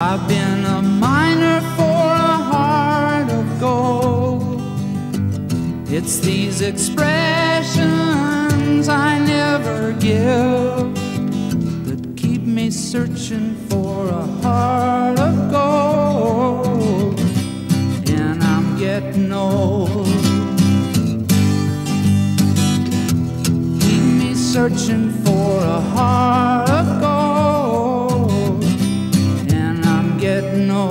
I've been a miner for a heart of gold. It's these expressions I never give that keep me searching for a heart of gold. And I'm getting old. Keep me searching for a get no